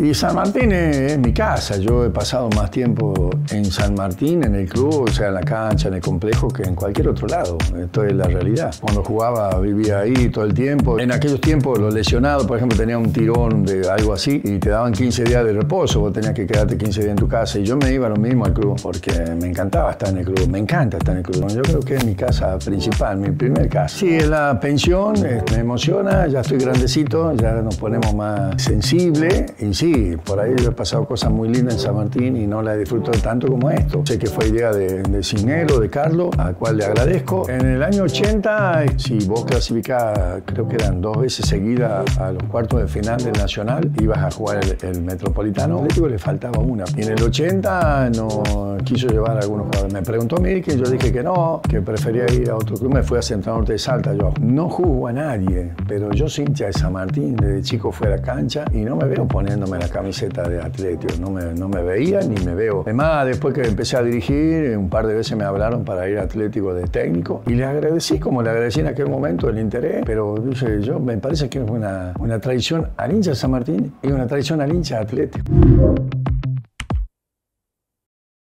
Y San Martín es, mi casa. Yo he pasado más tiempo en San Martín, en el club, o sea, en la cancha, en el complejo, que en cualquier otro lado. Esto es la realidad. Cuando jugaba vivía ahí todo el tiempo. En aquellos tiempos los lesionados, por ejemplo, tenía un tirón de algo así y te daban 15 días de reposo. Vos tenías que quedarte 15 días en tu casa. Y yo me iba lo mismo al club porque me encantaba estar en el club. Me encanta estar en el club. Yo creo que es mi casa principal, mi primer casa. Sí, la pensión me emociona. Ya estoy grandecito, ya nos ponemos más sensibles. Y sí, por ahí yo he pasado cosas muy lindas en San Martín y no la disfruto tanto como esto. Sé que fue idea de, de Cinero, de Carlos, al cual le agradezco. En el año 80, si vos clasificás, creo que eran dos veces seguidas a los cuartos de final del Nacional, ibas a jugar el, Metropolitano. Atlético le faltaba una. Y en el 80 no quiso llevar a algunos jugadores. Me preguntó a mí que yo dije que no, que prefería ir a otro club. Me fui a Central Norte de Salta. Yo no juzgo a nadie, pero yo soy hincha de San Martín. Desde chico fue a la cancha y no me veo poniéndome la camiseta de Atlético. No me, no me veía ni me veo. Además, después que empecé a dirigir, un par de veces me hablaron para ir a Atlético de técnico y le agradecí, como le agradecí en aquel momento, el interés. Pero dije, yo me parece que es una, una traición al hincha San Martín y una traición al hincha Atlético.